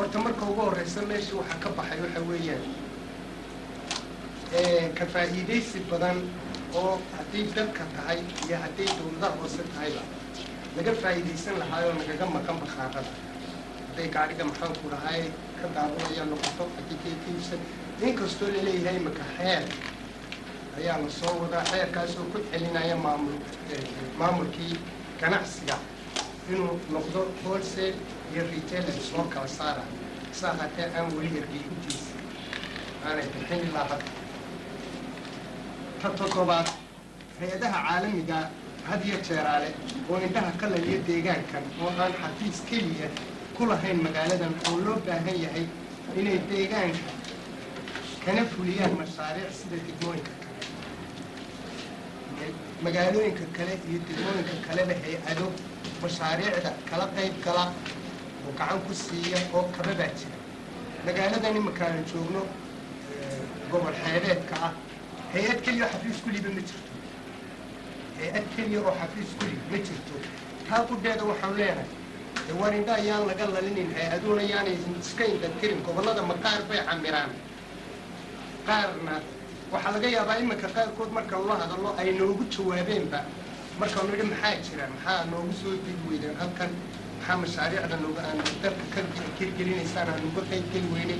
horta marka ugu horeysa meesha waxaa ka baxay waxa weeyaan ka faa'iidaysi badan oo hadday dalka tahay iyo hadday dowladaha hoose tahayba laga faa'iidaysan lahaayoo nagaga maqan bakhaarada. Hadday gaadhiga maxaanku dhahay ka daawanaya noqoto haddii keekiibsan inkastoo la leeyahay imaka xeer. Ayaa la soo wadaa xeerkaasoo ku celinaya maamul maamulkii ganacsiga inuu noqdo wholesale iyo retailer soo kala saara saa haatee aan weli hergelintiisa aanay bixin ilaa hadda ta toddobaad hay'adaha caalamiga had iyo jeeraale oo indhaha ka laliya deegaankan oo aan xafiis keliya ku lahayn magaaladan oo loo baahan yahay inay deegaanka kana fuliyaan mashaariic sida degmooyinka kale. Magaalooyinka kale iyo degmooyinka kaleba hay'ado mashaariicda kala qayb gala oo gacan ku siiya oo kaba baa jira magaaladan imankaanu joogno gobol xeebeedka ah. Hay'ad keliya oo xafiis kuliba ma jirto. Hay'ad keliya oo xafiis kuliba ma jirto. Taa qudheeda waxaanu leenahay dee war indha ayaan laga lalinin hay'aduuna yaanay iska indhatirin gobollada ma qaar bay camiraan. Qaarna waxaa laga yaabaa iminka qaarkood markaan la hadallo ay noogu jawaabeenba markaanu idhi maxaa jira maxaa noogu soo degi weydeen? Halkan maxaa mashaariicda dalka ka hirgelinaysaan aan uga qayb geli weynay